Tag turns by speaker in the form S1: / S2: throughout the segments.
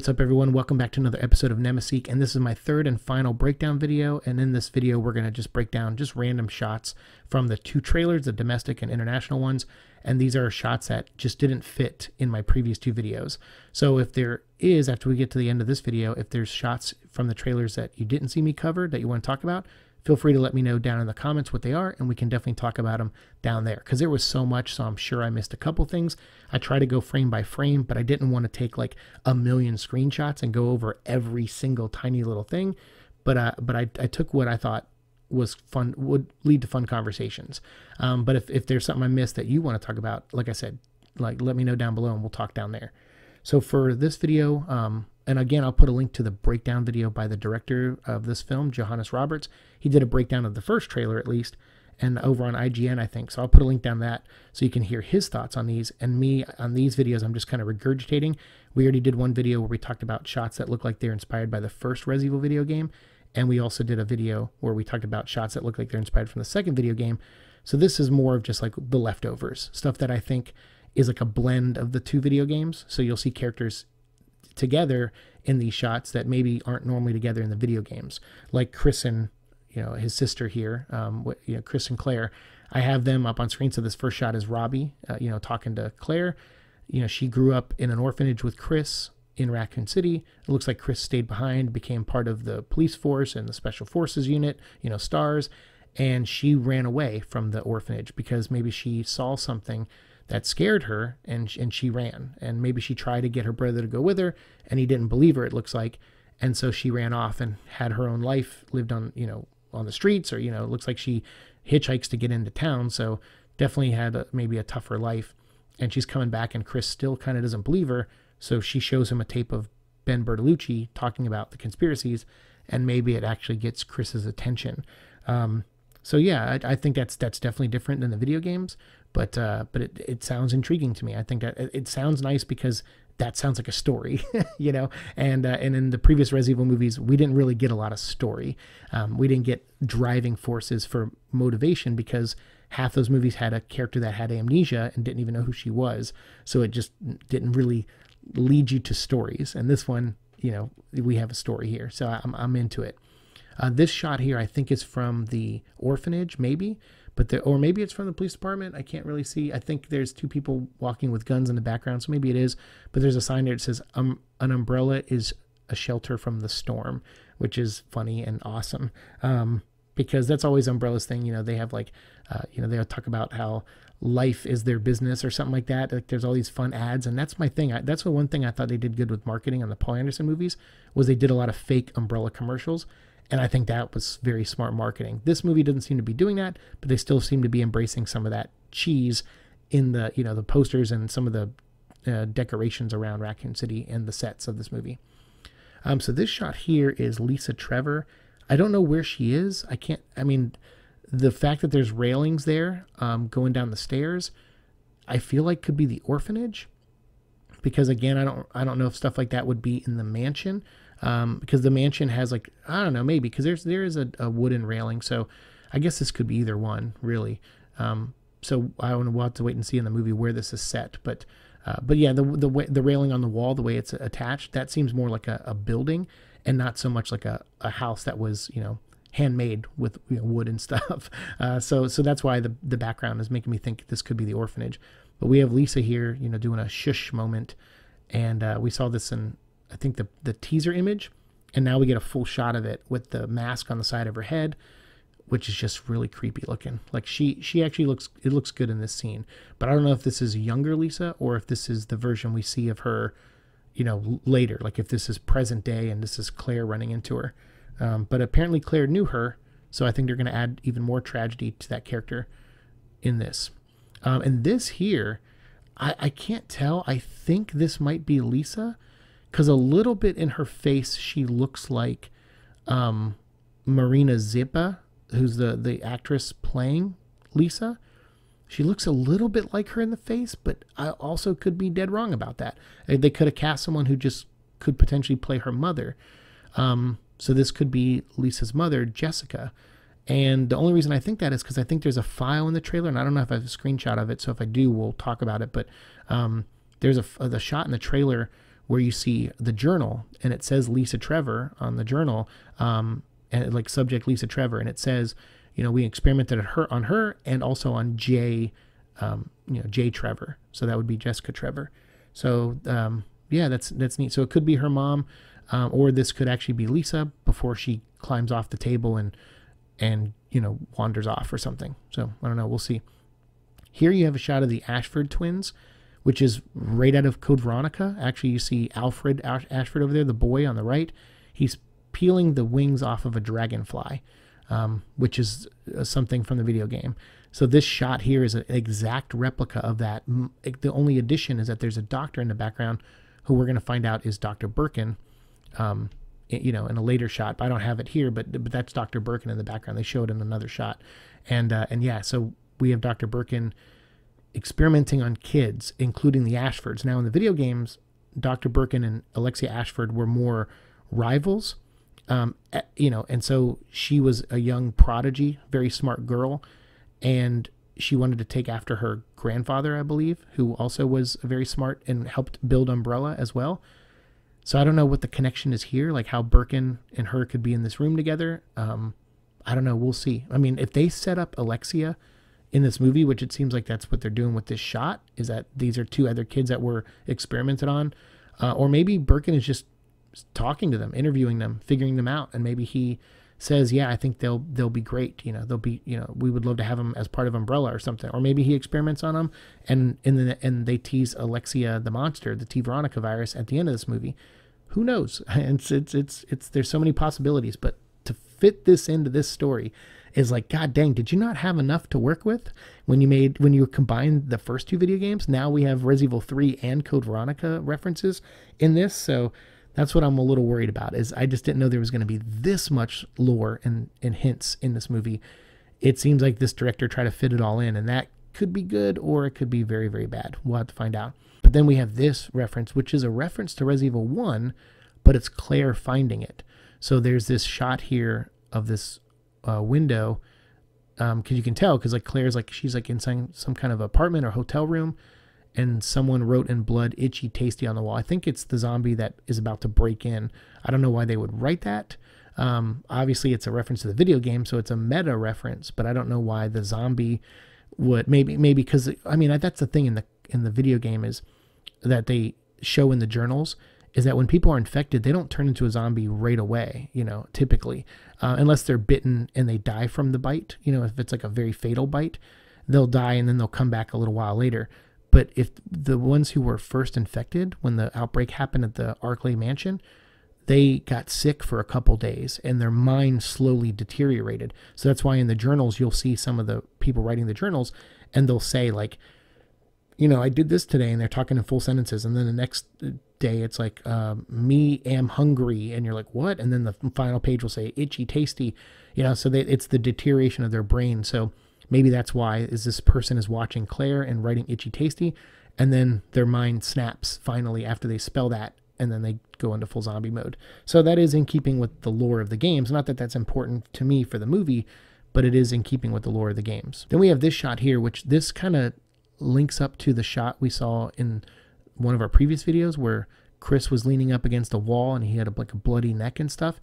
S1: what's up everyone? Welcome back to another episode of Nemeseek, and this is my third and final breakdown video. And in this video, we're going to just break down just random shots from the two trailers, the domestic and international ones. And these are shots that just didn't fit in my previous two videos. So if there is, after we get to the end of this video, if there's shots from the trailers that you didn't see me cover that you want to talk about, feel free to let me know down in the comments what they are and we can definitely talk about them down there because there was so much so i'm sure i missed a couple things. I try to go frame by frame but i didn't want to take like a million screenshots and go over every single tiny little thing but uh, but I, I took what i thought was fun would lead to fun conversations. Um, but if, if there's something i missed that you want to talk about like i said like let me know down below and we'll talk down there. So for this video um, and again, I'll put a link to the breakdown video by the director of this film, Johannes Roberts. He did a breakdown of the first trailer, at least, and over on IGN, I think. So I'll put a link down that so you can hear his thoughts on these. And me on these videos, I'm just kind of regurgitating. We already did one video where we talked about shots that look like they're inspired by the first Resident Evil video game. And we also did a video where we talked about shots that look like they're inspired from the second video game. So this is more of just like the leftovers, stuff that I think is like a blend of the two video games. So you'll see characters together in these shots that maybe aren't normally together in the video games, like Chris and you know his sister here, um, you know Chris and Claire. I have them up on screen. So this first shot is Robbie, uh, you know, talking to Claire. You know, she grew up in an orphanage with Chris in Raccoon City. It looks like Chris stayed behind, became part of the police force and the special forces unit, you know, stars, and she ran away from the orphanage because maybe she saw something that scared her and and she ran. And maybe she tried to get her brother to go with her and he didn't believe her it looks like. And so she ran off and had her own life lived on you know on the streets or you know it looks like she hitchhikes to get into town. So definitely had a, maybe a tougher life. And she's coming back and Chris still kind of doesn't believe her. So she shows him a tape of Ben Bertolucci talking about the conspiracies and maybe it actually gets Chris's attention. Um, so yeah, I, I, think that's that's definitely different than the video games, but uh, but it, it sounds intriguing to me. I think that it sounds nice because that sounds like a story, you know. And uh, and in the previous Resident Evil movies, we didn't really get a lot of story. Um, we didn't get driving forces for motivation because half those movies had a character that had amnesia and didn't even know who she was, so it just didn't really lead you to stories. And this one, you know, we have a story here, so I'm I'm into it. Uh, this shot here, I think, is from the orphanage, maybe, but the, or maybe it's from the police department. I can't really see. I think there's two people walking with guns in the background, so maybe it is. But there's a sign there that says um, an umbrella is a shelter from the storm, which is funny and awesome. Um, because that's always Umbrella's thing. You know, they have like, uh, you know, they'll talk about how life is their business or something like that. Like there's all these fun ads, and that's my thing. I, that's the one thing I thought they did good with marketing on the Paul Anderson movies was they did a lot of fake Umbrella commercials. And I think that was very smart marketing. This movie doesn't seem to be doing that, but they still seem to be embracing some of that cheese in the, you know, the posters and some of the uh, decorations around Raccoon City and the sets of this movie. Um, so this shot here is Lisa Trevor. I don't know where she is. I can't, I mean, the fact that there's railings there um, going down the stairs, I feel like could be the orphanage because again, I don't, I don't know if stuff like that would be in the mansion um, because the mansion has like I don't know maybe because there's there is a, a, wooden railing, so I guess this could be either one really. Um, so I want to we'll to wait and see in the movie where this is set, but uh, but yeah, the the way, the railing on the wall, the way it's attached, that seems more like a, a building and not so much like a, a house that was you know handmade with you know, wood and stuff. Uh, so so that's why the the background is making me think this could be the orphanage. But we have Lisa here, you know, doing a shush moment, and uh, we saw this in I think the the teaser image, and now we get a full shot of it with the mask on the side of her head, which is just really creepy looking. Like she she actually looks it looks good in this scene, but I don't know if this is younger Lisa or if this is the version we see of her, you know, later. Like if this is present day and this is Claire running into her. Um, but apparently Claire knew her, so I think they're going to add even more tragedy to that character in this. Um, and this here, I, I can't tell. I think this might be Lisa because a little bit in her face she looks like um, Marina Mazepa, who's the the actress playing Lisa. She looks a little bit like her in the face, but I also could be dead wrong about that. They could have cast someone who just could potentially play her mother. Um, so this could be Lisa's mother, Jessica. And the only reason I think that is because I think there's a file in the trailer, and I don't know if I have a screenshot of it. So if I do, we'll talk about it. But um, there's a the shot in the trailer where you see the journal and it says Lisa Trevor on the journal, um, and like subject Lisa Trevor, and it says, you know, we experimented on her on her and also on Jay, um, you know, Jay Trevor. So that would be Jessica Trevor. So um, yeah, that's that's neat. So it could be her mom, um, or this could actually be Lisa before she climbs off the table and and you know wanders off or something. So I don't know. We'll see. Here you have a shot of the Ashford twins, which is right out of Code Veronica. Actually, you see Alfred Ash- Ashford over there, the boy on the right. He's peeling the wings off of a dragonfly, um, which is uh, something from the video game. So this shot here is an exact replica of that. The only addition is that there's a doctor in the background who we're going to find out is Dr. Birkin. Um, you know, in a later shot. I don't have it here, but but that's Dr. Birkin in the background. They show it in another shot, and uh, and yeah, so we have Dr. Birkin experimenting on kids, including the Ashfords. Now in the video games, Dr. Birkin and Alexia Ashford were more rivals, um, you know, and so she was a young prodigy, very smart girl, and she wanted to take after her grandfather, I believe, who also was very smart and helped build Umbrella as well. So I don't know what the connection is here, like how Birkin and her could be in this room together. Um, I don't know. We'll see. I mean, if they set up Alexia in this movie, which it seems like that's what they're doing with this shot, is that these are two other kids that were experimented on, uh, or maybe Birkin is just talking to them, interviewing them, figuring them out, and maybe he says, "Yeah, I think they'll they'll be great. You know, they'll be you know we would love to have them as part of Umbrella or something." Or maybe he experiments on them, and and then and they tease Alexia the monster, the T Veronica virus, at the end of this movie. Who knows? It's it's it's it's there's so many possibilities, but to fit this into this story is like god dang did you not have enough to work with when you made when you combined the first two video games now we have Resident Evil 3 and Code Veronica references in this so that's what I'm a little worried about. Is I just didn't know there was going to be this much lore and, and hints in this movie. It seems like this director tried to fit it all in, and that could be good or it could be very very bad. We'll have to find out. But then we have this reference, which is a reference to Resident Evil One, but it's Claire finding it. So there's this shot here of this uh, window because um, you can tell because like Claire's like she's like in some some kind of apartment or hotel room and someone wrote in blood itchy tasty on the wall. I think it's the zombie that is about to break in. I don't know why they would write that. Um, obviously it's a reference to the video game so it's a meta reference but i don't know why the zombie would maybe maybe because i mean that's the thing in the in the video game is that they show in the journals is that when people are infected they don't turn into a zombie right away you know typically uh, unless they're bitten and they die from the bite you know if it's like a very fatal bite they'll die and then they'll come back a little while later but if the ones who were first infected when the outbreak happened at the Arklay mansion, they got sick for a couple days and their mind slowly deteriorated. So that's why in the journals you'll see some of the people writing the journals and they'll say like, you know, I did this today, and they're talking in full sentences, and then the next day it's like, uh, me am hungry, and you're like, what? And then the final page will say itchy, tasty, you know. So they, it's the deterioration of their brain. So Maybe that's why is this person is watching Claire and writing Itchy Tasty, and then their mind snaps finally after they spell that, and then they go into full zombie mode. So that is in keeping with the lore of the games. Not that that's important to me for the movie, but it is in keeping with the lore of the games. Then we have this shot here, which this kind of links up to the shot we saw in one of our previous videos where Chris was leaning up against a wall and he had a, like a bloody neck and stuff,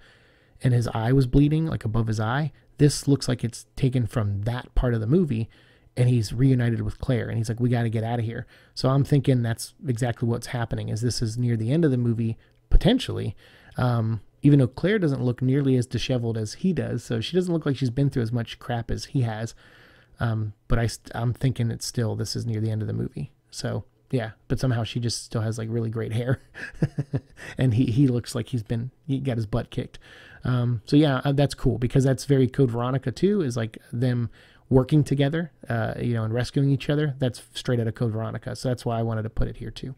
S1: and his eye was bleeding like above his eye. This looks like it's taken from that part of the movie and he's reunited with Claire and he's like we got to get out of here. So I'm thinking that's exactly what's happening is this is near the end of the movie potentially. Um, even though Claire doesn't look nearly as disheveled as he does, so she doesn't look like she's been through as much crap as he has. Um, but I, I'm thinking it's still this is near the end of the movie. So yeah, but somehow she just still has like really great hair, and he he looks like he's been he got his butt kicked. Um, so yeah, uh, that's cool because that's very Code Veronica too. Is like them working together, uh, you know, and rescuing each other. That's straight out of Code Veronica. So that's why I wanted to put it here too.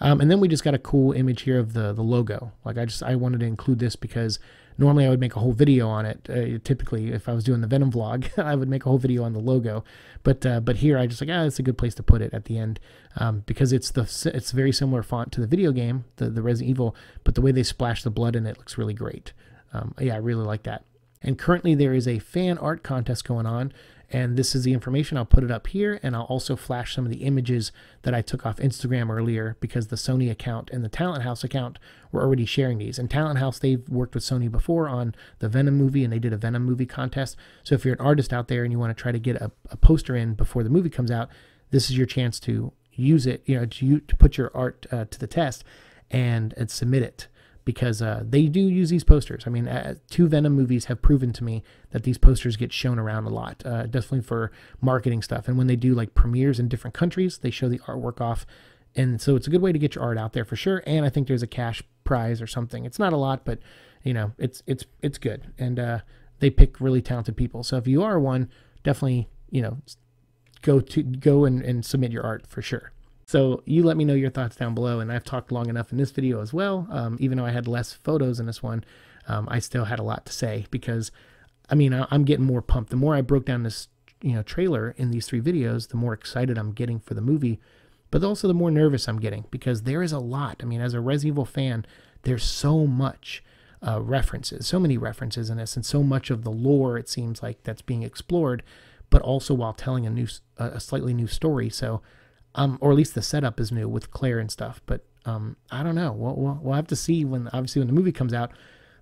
S1: Um, and then we just got a cool image here of the the logo. Like I just I wanted to include this because normally I would make a whole video on it. Uh, typically, if I was doing the Venom vlog, I would make a whole video on the logo. But uh, but here I just like ah, it's a good place to put it at the end um, because it's the it's very similar font to the video game, the the Resident Evil, but the way they splash the blood in it looks really great. Um, yeah, I really like that. And currently there is a fan art contest going on, And this is the information. I'll put it up here and I'll also flash some of the images that I took off Instagram earlier because the Sony account and the Talenthouse account were already sharing these. And Talenthouse, they've worked with Sony before on the Venom movie and they did a Venom movie contest. So if you're an artist out there and you want to try to get a, a poster in before the movie comes out, this is your chance to use it, you know, to, to put your art uh, to the test and, and submit it because uh, they do use these posters. I mean, uh, two Venom movies have proven to me that these posters get shown around a lot, uh, definitely for marketing stuff. And when they do like premieres in different countries, they show the artwork off. And so it's a good way to get your art out there for sure. And I think there's a cash prize or something. It's not a lot, but you know, it's it's it's good. And uh, they pick really talented people. So if you are one, definitely you know go to go and, and submit your art for sure. So you let me know your thoughts down below. And I've talked long enough in this video as well. Um, even though I had less photos in this one, um, I still had a lot to say because, I mean, I, I'm getting more pumped. The more I broke down this, you know, trailer in these three videos, the more excited I'm getting for the movie, but also the more nervous I'm getting because there is a lot. I mean, as a Res Evil fan, there's so much uh, references, so many references in this, and so much of the lore it seems like that's being explored, but also while telling a new, a slightly new story. So um, or at least the setup is new with Claire and stuff. But um, I don't know. We'll, we'll, we'll have to see when obviously when the movie comes out.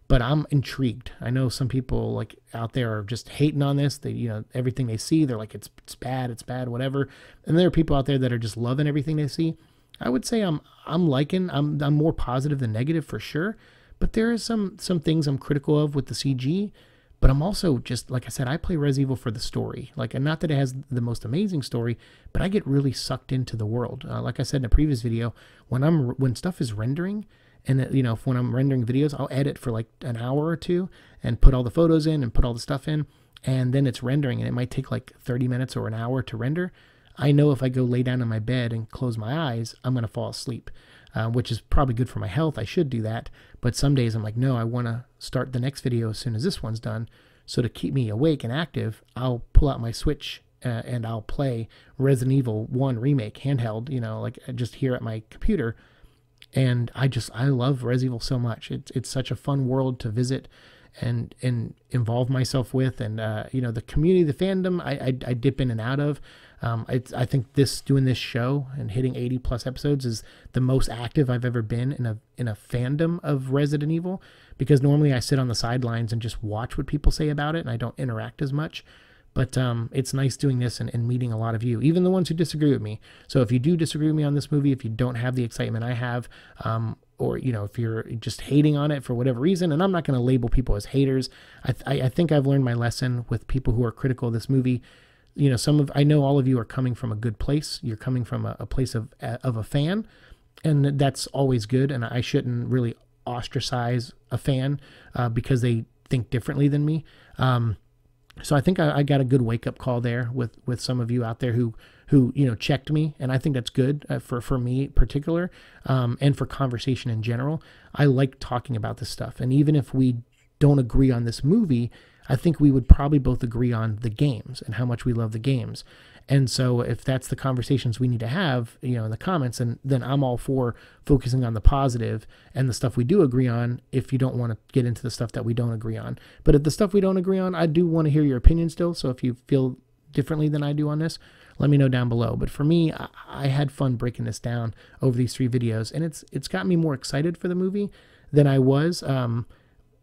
S1: But I'm intrigued. I know some people like out there are just hating on this. They you know everything they see, they're like it's it's bad, it's bad, whatever. And there are people out there that are just loving everything they see. I would say I'm I'm liking. I'm I'm more positive than negative for sure. But there are some some things I'm critical of with the CG but I'm also just like I said, I play Res Evil for the story. Like, and not that it has the most amazing story, but I get really sucked into the world. Uh, like I said in a previous video, when I'm when stuff is rendering, and you know, when I'm rendering videos, I'll edit for like an hour or two and put all the photos in and put all the stuff in, and then it's rendering, and it might take like 30 minutes or an hour to render. I know if I go lay down in my bed and close my eyes, I'm gonna fall asleep uh, which is probably good for my health. I should do that. But some days I'm like, no, I want to start the next video as soon as this one's done. So to keep me awake and active, I'll pull out my Switch uh, and I'll play Resident Evil 1 Remake handheld, you know, like uh, just here at my computer. And I just, I love Resident Evil so much. It's, it's such a fun world to visit and and involve myself with and uh, you know the community the fandom I, I, I dip in and out of um, I, I think this doing this show and hitting 80 plus episodes is the most active I've ever been in a in a fandom of Resident Evil because normally I sit on the sidelines and just watch what people say about it and I don't interact as much but um, it's nice doing this and, and, meeting a lot of you, even the ones who disagree with me. So if you do disagree with me on this movie, if you don't have the excitement I have, um, or you know if you're just hating on it for whatever reason and i'm not going to label people as haters. I, th- I think i've learned my lesson with people who are critical of this movie. You know some of i know all of you are coming from a good place. You're coming from a, a place of of a fan and that's always good and i shouldn't really ostracize a fan uh, because they think differently than me. Um, so I think I, I, got a good wake up call there with with some of you out there who who you know checked me, and I think that's good uh, for for me particular, um, and for conversation in general. I like talking about this stuff, and even if we don't agree on this movie, I think we would probably both agree on the games and how much we love the games. And so if that's the conversations we need to have, you know, in the comments, and then I'm all for focusing on the positive and the stuff we do agree on if you don't want to get into the stuff that we don't agree on. But if the stuff we don't agree on, I do want to hear your opinion still. So if you feel differently than I do on this, let me know down below. But for me, I, I had fun breaking this down over these three videos, and it's it's got me more excited for the movie than I was. Um,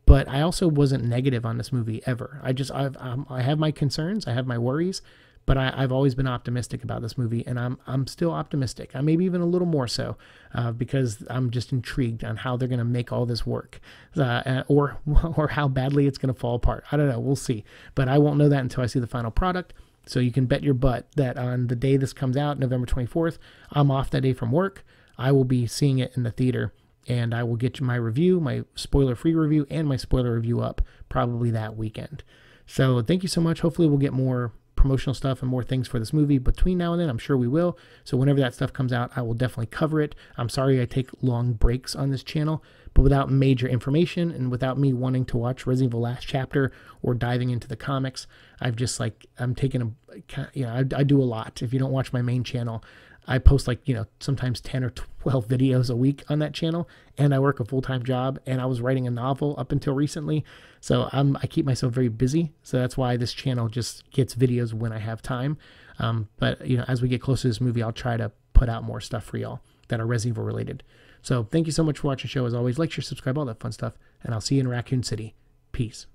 S1: but I also wasn't negative on this movie ever. I just I've I have my concerns, I have my worries, but I, have always been optimistic about this movie, and I'm I'm still optimistic. I maybe even a little more so, uh, because I'm just intrigued on how they're going to make all this work, uh, or or how badly it's going to fall apart. I don't know. We'll see, but I won't know that until I see the final product. So you can bet your butt that on the day this comes out, November 24th, I'm off that day from work. I will be seeing it in the theater and I will get you my review, my spoiler free review, and my spoiler review up probably that weekend. So thank you so much. Hopefully, we'll get more promotional stuff and more things for this movie between now and then. I'm sure we will. So whenever that stuff comes out, I will definitely cover it. I'm sorry I take long breaks on this channel, but without major information and without me wanting to watch Resident Evil Last Chapter or diving into the comics, I've just like I'm taking a you know I, I do a lot. If you don't watch my main channel, I post like, you know, sometimes 10 or 12 videos a week on that channel and I work a full-time job and I was writing a novel up until recently. So I'm, I keep myself very busy. So that's why this channel just gets videos when I have time. Um, but, you know, as we get closer to this movie, I'll try to put out more stuff for y'all that are Resident Evil related. So thank you so much for watching the show. As always, like, share, subscribe, all that fun stuff. And I'll see you in Raccoon City. Peace.